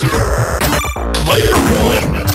Player one.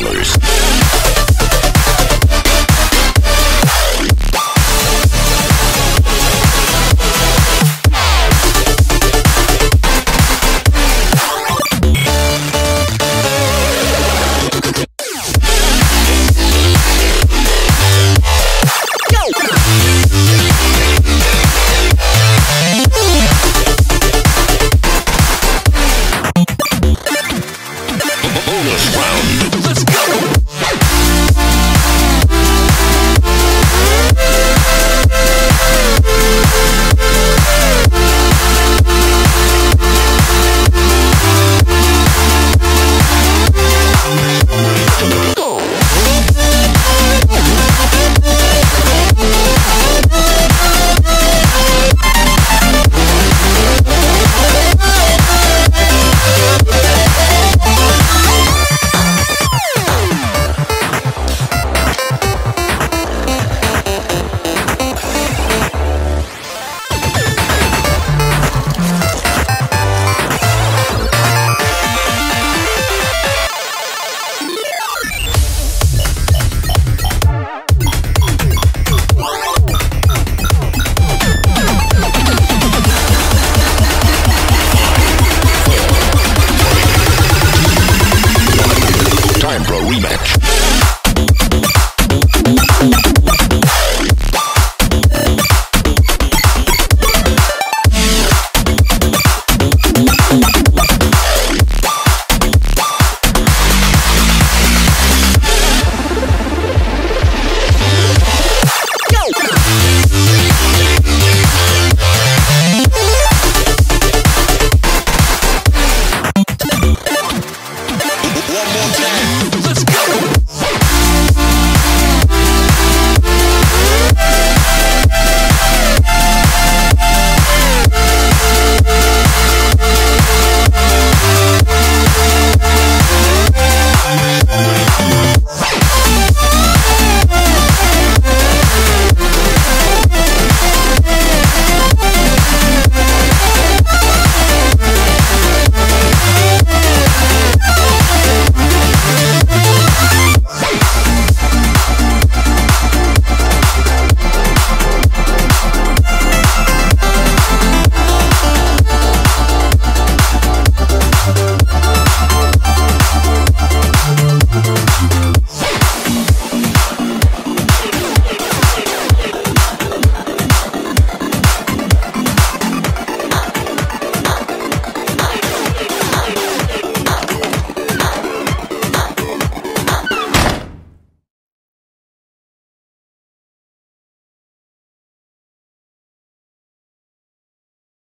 Dwellers. Time Pro rematch.